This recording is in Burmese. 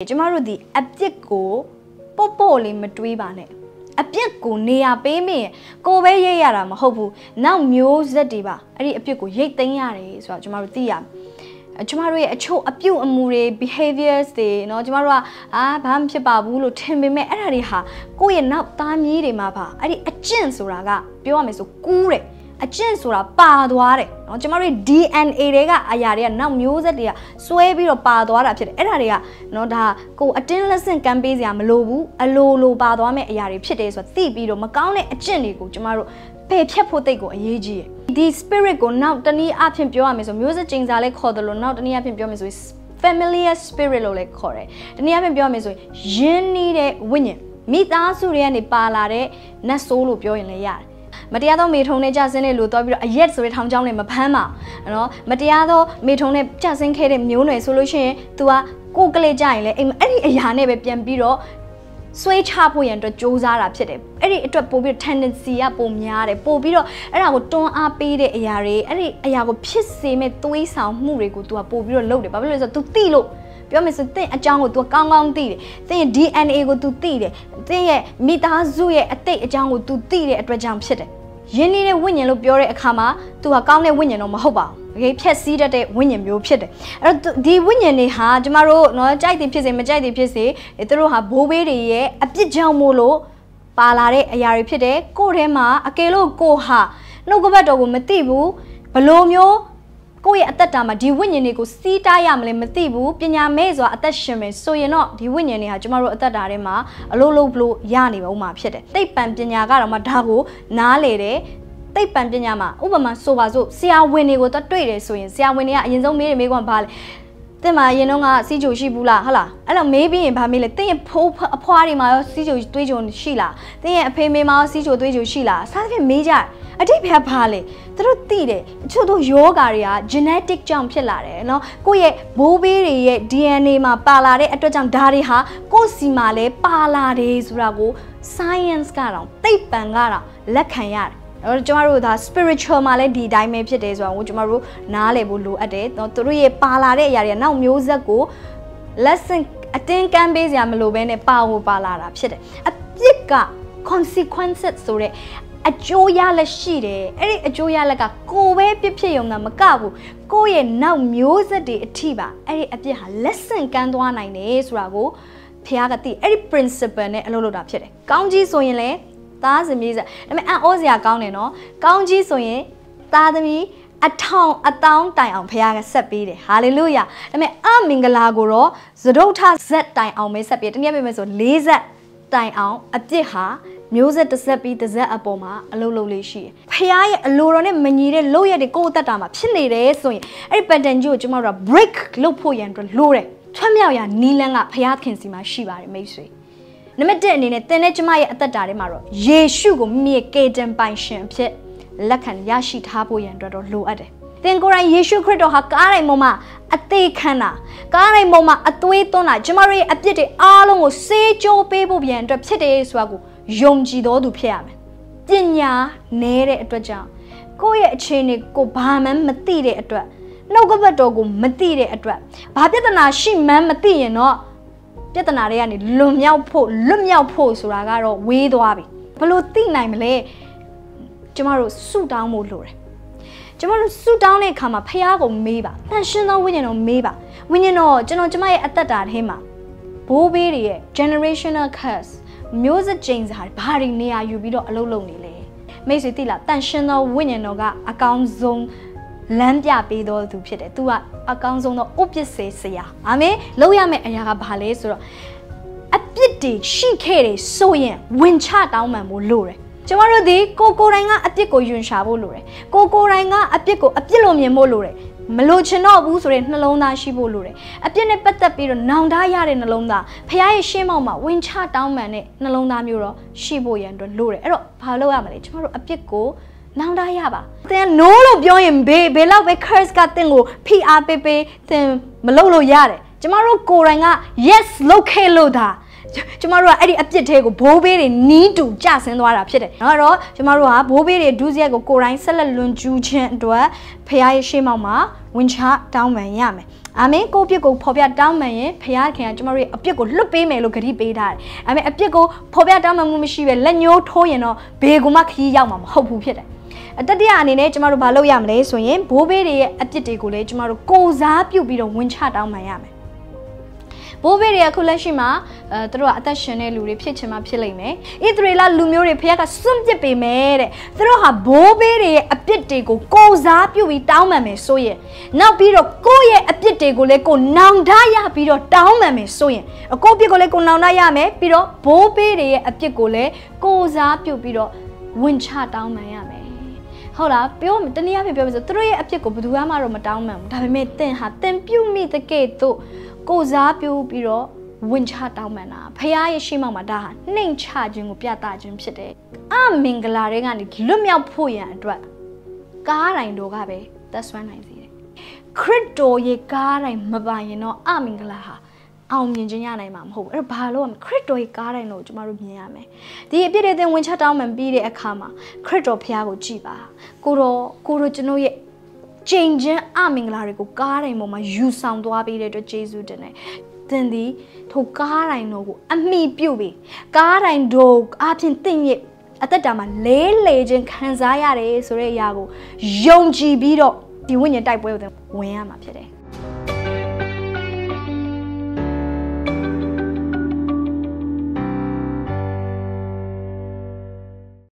ကျမတို့ဒီအပြစ်ကိုပို့ပို့လေးမတွေးပါနဲ့အပြစ်ကိုနေရာပေးမရင်ကိုပဲရိတ်ရတာမဟုတ်ဘူးနောက်မျိုးဆက်တွေပါအဲ့ဒီအပြစ်ကိုရိတ်သိမ်းရတယ်ဆိုတော့ကျမတို့သိရမယ်ကျမတို့ရဲ့အချို့အပြုတ်အမူတွေ behaviors တွေเนาะကျမတို့ကအာဘာမှဖြစ်ပါဘူးလို့ထင်ပေမဲ့အဲ့ဒါတွေဟာကိုယ့်ရဲ့နောက်သားမြေးတွေမှာပါအဲ့ဒီအကျင့်ဆိုတာကပြောရမယ်ဆိုကူးတယ် အကျင့်ဆိုတာပါသွားတယ်เนาะကျမတို့ DNA တွေကအရာတွေကနောက်မျိုးဆက်တွေကစွဲပြီးတော့ပါသွားတာဖြစ်တယ်အဲ့ဒါတွေကเนาะဒါကိုအတင်းလက်ဆင့်ကမ်းပေးစရာမလိုဘူးအလိုလိုပါသွားမဲ့အရာတွေဖြစ်တယ်ဆိုတော့သိပြီးတော့မကောင်းတဲ့အကျင့်တွေကိုကျမတို့ပယ်ဖြတ်ဖို့တိတ်ကိုအရေးကြီးတယ်ဒီ spirit ကိုနောက်တနည်းအားဖြင့်ပြောရမယ်ဆိုမျိုးဆက်ကျင်စာလဲခေါ်တယ်လို့နောက်တနည်းအားဖြင့်ပြောမယ်ဆို familiar spirit လို့လည်းခေါ်တယ်တနည်းအားဖြင့်ပြောရမယ်ဆိုရင်းနှီးတဲ့ဝိညာဉ်မိသားစုတွေကနေပါလာတဲ့နတ်ဆိုးလို့ပြောရင်လည်းရတယ် မတရားသောမေထုံနဲ့ကြဆင်းတဲ့လူတော့ပြီးတော့အရက်ဆိုတဲ့ထောင်ချောင်းနဲ့မဖမ်းပါနော်မတရားသောမေထုံနဲ့ကြဆင်းခဲ့တဲ့မျိုးနွယ်ဆိုလို့ရှိရင် तू ကကိုယ်ကလေးကြရင်လေအဲ့အဲ့ဒီအရာနဲ့ပဲပြန်ပြီးတော့ဆွေးချဖို့ရန်အတွက်စူးစမ်းတာဖြစ်တယ်အဲ့ဒီအတွက်ပို့ပြီး tendency ကပိုများတယ်ပို့ပြီးတော့အဲ့ဒါကိုတွန်းအားပေးတဲ့အရာတွေအဲ့ဒီအရာကိုဖြစ်စေမဲ့သွေးဆောင်မှုတွေကို तू ကပို့ပြီးတော့လုပ်တယ်ဘာဖြစ်လို့လဲဆိုတော့ तू သိလို့ပြောမယ်ဆိုသင်အကြောင်းကို तू ကောင်းကောင်းသိတယ်သင်ရဲ့ DNA ကို तू သိတယ်သင်ရဲ့မိသားစုရဲ့အတိတ်အကြောင်းကို तू သိတဲ့အတွက်ကြောင့်ဖြစ်တယ် ရင်းနှီးတဲ့ဝိညာဉ်လို့ပြောတဲ့အခါမှာသူဟာကောင်းတဲ့ဝိညာဉ်တော့မဟုတ်ပါဘူးတကယ်ဖြက်စီးတတ်တဲ့ဝိညာဉ်မျိုးဖြစ်တယ်အဲ့တော့ဒီဝိညာဉ်တွေဟာကျမတို့နော်ကြိုက်သည်ဖြစ်စေမကြိုက်သည်ဖြစ်စေသူတို့ဟာဘိုးဘေးတွေရဲ့အပြစ်ကြောင့်မို့လို့ပါလာတဲ့အရာတွေဖြစ်တယ်ကိုယ်ထဲမှာအကယ်လို့ကိုဟာနှုတ်ကပတ်တော်ကိုမသိဘူးဘလို့မျိုး ကိုယ့်ရဲ့အသက်တာမှာဒီဝိညာဉ်တွေကိုစီးတားရမလဲမသိဘူးပညာမဲ့စွာအသက်ရှင်မယ်ဆိုရင်တော့ဒီဝိညာဉ်တွေဟာကျမတို့အသက်တာထဲမှာအလုံးလုံးလို့ရနေပါဦးမှာဖြစ်တယ်သိပ္ပံပညာကတော့မှဒါကိုနားလေတယ်သိပ္ပံပညာမှာဥပမာဆိုပါစို့ဆရာဝန်တွေကိုတော့တွေ့တယ်ဆိုရင်ဆရာဝန်တွေကအရင်ဆုံးမေးတယ်မေးခွန်းဘာလဲ တင်မှာရင်တော့ကစီးချိုရှိဘူးလားဟုတ်လားအဲ့တော့မေးပြီးရင်ဗာမေးလေတင်းရဲ့ဖိုးအဖွားတွေမှာရောစီးချိုတွေးချိုရှိလားတင်းရဲ့အဖေမေမှာရောစီးချိုတွေးချိုရှိလားစသဖြင့်မေးကြအတိတ်ဘက်ဘာလဲသူတို့သိတယ်အချို့တို့ယောဂါတွေက genetic ကြောင့်ဖြစ်လာတယ်เนาะကိုယ့်ရဲ့ဘိုးဘေးတွေရဲ့ DNA မှာပါလာတဲ့အတွက်ကြောင့်ဒါတွေဟာကိုယ့်စီမှာလည်းပါလာတယ်ဆိုတာကို science ကတော့သိပ္ပံကတော့လက်ခံရတယ်အဲ့ တော့ကျမတို့ဒါ spiritual မှာလည်းဒီအတိုင်းပဲဖြစ်တယ်ဆိုတာကိုကျမတို့နားလည်ဖို့လိုအပ်တယ်။သူတို့ရဲ့ပါလာတဲ့အရာတွေကနောက်မျိုးဆက်ကို lesson အတင်းကမ်းပေးစရာမလိုဘဲနဲ့ပါဝပါလာတာဖြစ်တယ်။အပြစ်က consequences ဆိုတဲ့အကျိုးရလက်ရှိတယ်။အဲ့ဒီအကျိုးရလက်ကကိုပဲပြစ်ဖြစ်ရုံသာမကဘူး။ကိုရဲ့နောက်မျိုးဆက်တွေအထိပါအဲ့ဒီအပြစ်ဟာ lesson ကမ်းသွားနိုင်တယ်ဆိုတာကိုဖះကသိအဲ့ဒီ principle နဲ့အလုပ်လုပ်တာဖြစ်တယ်။ကောင်းကြီးဆိုရင်လည်း သားသမီးစဒါပေမဲ့အံ့ဩစရာကောင်းတယ်နော်ကောင်းကြီးဆိုရင်သားသမီးအထောင်အတောင်းတိုင်အောင်ဖခင်ကဆက်ပေးတယ်ဟာလေလုယာဒါပေမဲ့အမင်္ဂလာကိုတော့သဒုဋ္ဌဇက်တိုင်အောင်ပဲဆက်ပေးတနည်းပြောမယ်ဆို၄ဇက်တိုင်အောင်အပြစ်ဟာမျိုးဆက်တစ်ဆက်ပြီးတစ်ဆက်အပေါ်မှာအလုံးလုံးလေးရှိတယ်။ဖះရဲ့အလိုတော်နဲ့မညီတဲ့လို့ရက်တွေကိုယ်တက်တာမှာဖြစ်နေတယ်ဆိုရင်အဲ့ဒီ pattern ကြီးကိုကျွန်တော်တို့ break လုပ်ဖို့ရန်အတွက်လိုတယ်။ထွတ်မြောက်ရာနီလန်းကဖះခင်စီမှာရှိပါတယ်မိတ်ဆွေ။ နံပါတ်1အနေနဲ့သင်နဲ့ကျမရဲ့အသက်တာထဲမှာတော့ယေရှုကိုမိမိရဲ့ကေတံပိုင်ရှင်အဖြစ်လက်ခံရရှိထားဖို့ရန်အတွက်တော့လိုအပ်တယ်။သင်ကိုယ်တိုင်ယေရှုခရစ်တော်ဟာကားတိုင်းပေါ်မှာအသေးခံတာကားတိုင်းပေါ်မှာအသွေးသွန်းတာကျမတို့ရဲ့အပြစ်တွေအားလုံးကိုစေးကြိုးပေးဖို့ပြန်အတွက်ဖြစ်တယ်ဆိုတာကိုယုံကြည်တော်သူဖြစ်ရမယ်။ပညာနဲတဲ့အတွက်ကြောင့်ကိုယ့်ရဲ့အခြေအနေကိုဘာမှမသိတဲ့အတွက်နှုတ်ကပတ်တော်ကိုမသိတဲ့အတွက်ဘာပြဿနာရှိမှန်းမသိရင်တော့ ပြဿနာတွေကနေလွန်မြောက်ဖို့လွတ်မြောက်ဖို့ဆိုတာကတော့ဝေးသွားပြီဘလို့သိနိုင်မလဲကျမတို့ဆူတောင်းဖို့လိုတယ်ကျမတို့ဆူတောင်းတဲ့အခါမှာဖះကိုမေးပါတန်ရှင်းသောဝိညာဉ်တော်မေးပါဝိညာဉ်တော်ကျွန်တော်ကျမရဲ့အသက်တာထဲမှာဘိုးဘေးတွေရဲ့ generational curse မျိုးဆက်ကျိန်စာဘာတွေနေရာယူပြီးတော့အလုပ်လုပ်နေလဲမိတ်ဆွေသိလားတန်ရှင်းသောဝိညာဉ်တော်ကအကောင်းဆုံး လမ်းပြပေးတော်သူဖြစ်တယ်။ तू ကအကောင်းဆုံးသောဥပ္ပစေဆရာ။အာမင်။လုပ်ရမယ့်အရာကဘာလဲဆိုတော့အပြစ်တွေရှိခဲ့တယ်ဆိုရင်ဝင်ချတောင်းပန်ဖို့လိုတယ်။ကျမတို့ဒီကိုကိုတိုင်းကအပြစ်ကိုယွင်ရှာဖို့လိုတယ်။ကိုကိုတိုင်းကအပြစ်ကိုအပြစ်လိုမြင်ဖို့လိုတယ်။မလို့ချင်တော့ဘူးဆိုတဲ့နှလုံးသားရှိဖို့လိုတယ်။အပြစ်နဲ့ပတ်သက်ပြီးတော့နောင်တရတဲ့နှလုံးသားဖခင်ရဲ့ရှင်းမောက်မှာဝင်ချတောင်းပန်တဲ့နှလုံးသားမျိုးတော့ရှိဖို့ရန်အတွက်လိုတယ်။အဲ့တော့ဘာလုပ်ရမလဲ။ကျမတို့အပြစ်ကို နောင်တရပါသင် no လို့ပြောရင်ဘေးဘေးလောက်ပဲ curse ကသင်ကိုဖိအားပေးပေးသင်မလုပ်လို့ရတယ်ကျမတို့ကိုယ်တိုင်က yes လုပ်ခဲ့လို့ဒါကျမတို့ကအဲ့ဒီအပြစ်သေးကိုဘိုးဘေးတွေနီးတူကြဆင်းသွားတာဖြစ်တယ်။နော်တော့ကျမတို့ကဘိုးဘေးတွေဒုစရိုက်ကိုကိုယ်တိုင်ဆက်လက်လွန်ကျူးခြင်းအတွက်ဖခင်ရဲ့ရှေ့မှောက်မှာဝင်ချတောင်းပန်ရမယ်။အာမင်ကိုယ့်အပြစ်ကိုဖော်ပြတောင်းပန်ရင်ဖခင်ကကျမတို့ရဲ့အပြစ်ကိုလွတ်ပေးမယ်လို့ဂရုပေးထားတယ်အာမင်အပြစ်ကိုဖော်ပြတောင်းပန်မှုမရှိပဲလက်ညှိုးထိုးရင်တော့ဘေကူမှခရီးရောက်မှာမဟုတ်ဘူးဖြစ်တယ် အတတိယအနေနဲ့ကျမတို့ဘာလုပ်ရမလဲဆိုရင်ဘိုးဘေးတွေရဲ့အပြစ်တွေကိုလည်းကျမတို့ကိုစားပြုတ်ပြီးတော့ဝင်ချတောင်းပန်ရမယ်ဘိုးဘေးတွေအခုလက်ရှိမှာအဲသူတို့ကအသက်ရှင်တဲ့လူတွေဖြစ်ချင်မှဖြစ်လိမ့်မယ်။ဣသရေလလူမျိုးတွေဖခင်ကစွန့်ပစ်ပေမဲ့တဲ့။သူတို့ဟာဘိုးဘေးတွေရဲ့အပြစ်တွေကိုကိုစားပြုပြီးတောင်းပန်မယ်ဆိုရင်နောက်ပြီးတော့ကိုယ့်ရဲ့အပြစ်တွေကိုလည်းကိုနောင်တရပြီးတော့တောင်းပန်မယ်ဆိုရင်အကိုအပြစ်ကိုလည်းကိုနောင်တရမယ်ပြီးတော့ဘိုးဘေးတွေရဲ့အပြစ်ကိုလည်းကိုစားပြုပြီးတော့ဝင်ချတောင်းပန်ရမယ်။ ဟုတ်လားပြောတနည်းအားဖြင့်ပြောမယ်ဆိုသူတို့ရဲ့အပြစ်ကိုဘယ်သူမှတော့မတောင်းပန်ဘူးဒါပေမဲ့သင်ဟာသင်ပြုမိတဲ့ကဲ့သို့ကိုစားပြုပြီးတော့ဝင်ချတောင်းပန်တာဖခင်ရဲ့ရှိမှောက်မှာဒါဟာနှိမ်ချခြင်းကိုပြသခြင်းဖြစ်တယ်။အမင်္ဂလာတွေကနေလွတ်မြောက်ဖို့ရန်အတွက်ကားတိုင်းတို့ကပဲသက်ဆွမ်းနိုင်စေတယ်။ခရစ်တော်ရဲ့ကားတိုင်းမပိုင်ရင်တော့အမင်္ဂလာဟာ အောင်မြင်ခြင်းရနိုင်မှာမဟုတ်ဘူးအဲ့တော့ဘာလို့ခရစ်တော်ရဲ့ကားတိုင်းလို့ကျမတို့မြင်ရမယ်ဒီအပြစ်တွေသင်ဝင်ချတောင်းမှန်ပြီးတဲ့အခါမှာခရစ်တော်ဖခင်ကိုကြည်ပါကိုတော့ကိုတို့ကျွန်တော်ရဲ့ချိန်ချင်းအမင်္ဂလာတွေကိုကားတိုင်းပေါ်မှာယူဆောင်သွားပေးတဲ့အတွက်ယေရှုတင်တယ်သင်သည်ထိုကားတိုင်းတော်ကိုအမိပြုတ်ပြီးကားတိုင်းတော်အပြင်သင်ရဲ့အသက်တာမှာလဲလေခြင်းခံစားရတယ်ဆိုတဲ့အရာကိုယုံကြည်ပြီးတော့ဒီဝိညာဉ်တိုက်ပွဲကိုသင်ဝင်ရမှာဖြစ်တယ်